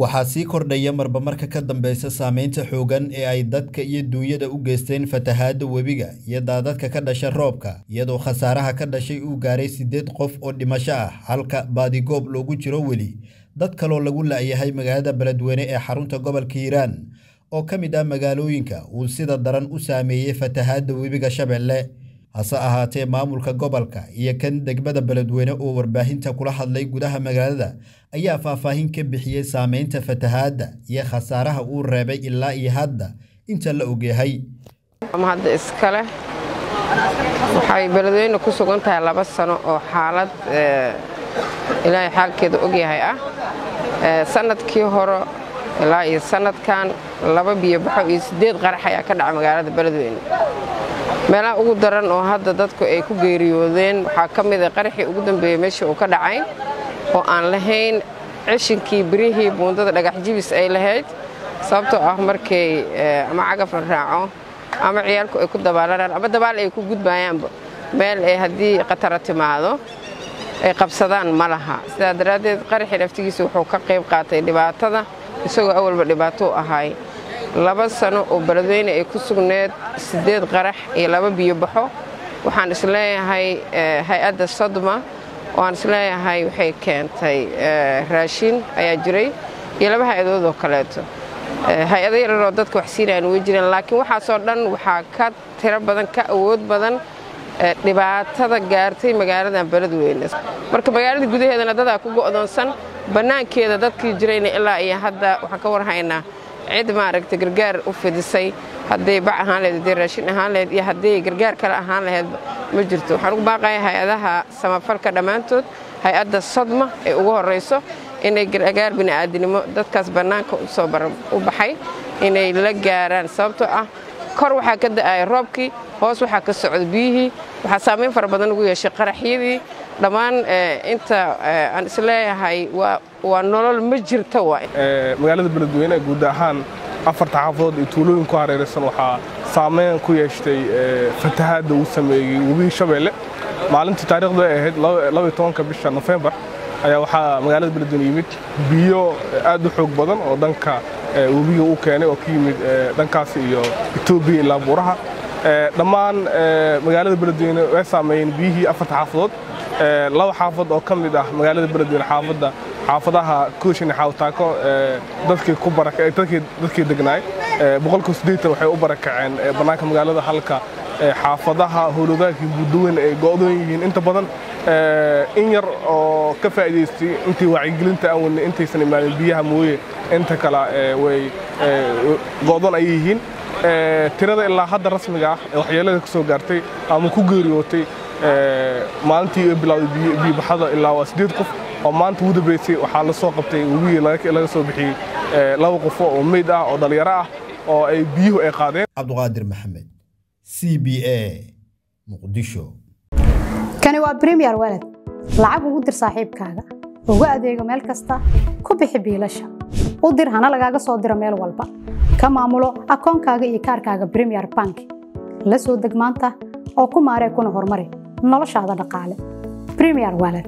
waxaa sii kordhaya marba marka ka dambeysa saameynta xooggan ee ay dadka iyo duunyada u geysteen fatahaadda webiga iyo daadadka ka dhasha roobka iyadoo khasaaraha ka dhashay uu gaaray siddeed qof oo dhimasho ah halka baadigoob loogu jiro weli dad kaloo lagu la'yahay magaalada beledweyne ee xarunta gobolka hiiraan oo ka mid ah magaalooyinka uu sida daran u saameeyey fatahaadda webiga shabeelle hase ahaatee maamulka gobolka iyo kan degmada beledweyne oo warbaahinta kula hadlay gudaha magaalada ayaa faahfaahin ka bixiyey saameynta fatahaadda iyo khasaaraha uu reebay ilaa iyo hadda inta la ogyahay. Hadda iskale waxay beledweyne ku sugan tahay laba sano oo xaalad ilaahay xaalkeeda ogyahay ah. Sanadkii hore ilaa iyo sanadkan laba biyobaxo iyo siddeed qarax ayaa ka dhaca magaalada beledweyne meelaha ugu daran oo hadda dadku ay ku geeriyoodeen waxaa ka mid a qaraxii ugu dambeeyey meeshii uu ka dhacay oo aan lahayn cishinkii birihii buundada dhagax jibis ay lahayd sababtoo ah markay ama cagaf la raaco ama ciyaalku ay ku dabaalanaan ama dabaal ay ku gudbayaanba meel ay haddii khatara timaado ay qabsadaan ma laha. Sidaa daraaddeed qaraxii naftigiisa wuxuu ka qayb qaatay dhibaatada isagoo awalba dhibaato u ahay laba sano oo beledweyne ay ku sugneed siddeed qarax iyo laba biyobaxo waxaan is leeyahay hay'adda sodma waan is leeyahay waxay keentay raashin ayaa jiray iyo laba hay'adood oo kaleeto. Hay'ado yararoo dadka wax siinayaan way jireen laakiin waxaasoo dhan waxaa ka tiro badan ka awood badan dhibaatada gaartay magaaladan beledweyne. Marka magaalada gudaheedana dadaa ku go'doonsan bannaankeeda dadkii jirayna ilaa iyo hadda waxaan ka warhaynaa cid maaragta gargaar u fidisay hadday bac ahaan laheyd hadday raashin ahaan laheyd iyo hadday gargaar kale ahaan laheydba ma jirto. Waxaan ugu baaqaya hay'adaha samafalka dhammaantood hay'adda sodma ee ugu horrayso inay gargaar bini'aadinimo dadkaas bannaanka u soo u baxay inay la gaaraan. Sababtoo ah kor waxaa ka da'aya roobkii hoos waxaa ka socda biyihii waxaa saamayn fara badan ugu yeeshay qaraxyadii dhammaan inta aan is leeyahay waa nolol ma jirta waay. Magaalada beledweyne guud ahaan afarta xaafadood iyo tuulooyin ku hareeraysan waxaa saameyn ku yeeshtay fatahaadda uu sameeyey webiga shabeelle maalintii taarikhdu ay ahayd bisha nofembar ayaa waxaa magaalada beledweyne yimid biyo aad u xoog badan oo dhanka webiga u keenay oo ka yimid dhankaas iyo etoobiya ilaa buuraha. Dhammaan magaalada beledweyne way saameeyeen biyihii afarta xaafadood laba xaafad oo ka mid ah magaalada beledweyne xaafadda xaafadaha kooshin xaawtaako dadkii ku dadkii degnaay boqolka siddeetan waxay u barakaceen bannaanka magaalada halka. Xaafadaha howlwadaankii buudaweyn ay go'doon yihiin. Inta badan in yar oo ka faa'iidaystay intii wacyigelinta aan wadnay intaysan imaanin biyaha mooye inta kale way go'doon ayay yihiin. Tirada ilaa hadda rasmiga ah ee waxyeelada ka gaartay ama ku geeriyootay maalintii ay bilowday biyobaxada ilaa waa siddeed qof oo maanta ugu dambaysay waxaa la soo qabtay webigii laga soo bixiyey laba qofo oo meyd ah oo dhallinyaro ah oo ay biyuhu ay qaadeen. Cabduqaadir maxamed c b a muqdisho. Kani waa bremiyer walad lacag ugu dir saaxiibkaaga. Ugu adeego meel kasta. Ku bixi biilasha. U dir hana lagaaga soo diro meel walba. Ka maamulo akoonkaaga iyo kaarkaaga bremiyer bank. La soo deg maanta oo ku maaree kuna horumari noloshaada dhaqaale bremiyer walad